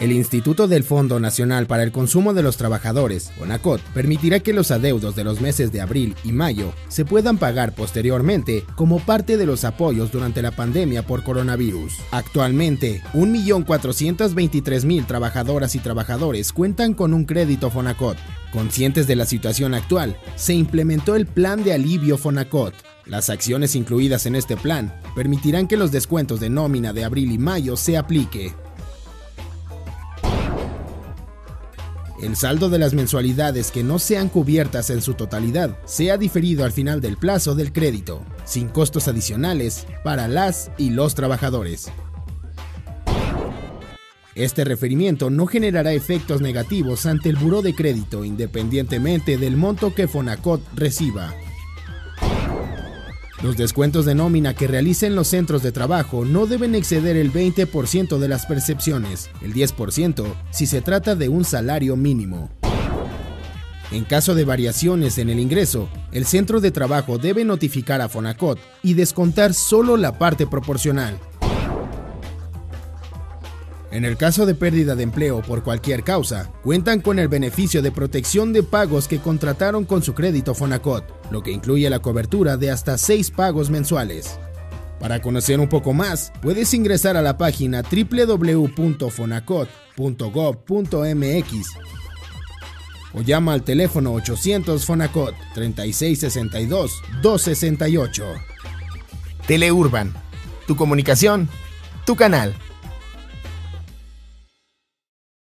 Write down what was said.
El Instituto del Fondo Nacional para el Consumo de los Trabajadores, FONACOT, permitirá que los adeudos de los meses de abril y mayo se puedan pagar posteriormente como parte de los apoyos durante la pandemia por coronavirus. Actualmente, 1.423.000 trabajadoras y trabajadores cuentan con un crédito FONACOT. Conscientes de la situación actual, se implementó el Plan de Alivio FONACOT. Las acciones incluidas en este plan permitirán que los descuentos de nómina de abril y mayo se aplique. El saldo de las mensualidades que no sean cubiertas en su totalidad sea diferido al final del plazo del crédito, sin costos adicionales para las y los trabajadores. Este referimiento no generará efectos negativos ante el buró de crédito independientemente del monto que Fonacot reciba. Los descuentos de nómina que realicen los centros de trabajo no deben exceder el 20% de las percepciones, el 10% si se trata de un salario mínimo. En caso de variaciones en el ingreso, el centro de trabajo debe notificar a Fonacot y descontar solo la parte proporcional, en el caso de pérdida de empleo por cualquier causa, cuentan con el beneficio de protección de pagos que contrataron con su crédito Fonacot, lo que incluye la cobertura de hasta 6 pagos mensuales. Para conocer un poco más, puedes ingresar a la página www.fonacot.gov.mx o llama al teléfono 800 Fonacot 3662 268. Teleurban, tu comunicación, tu canal.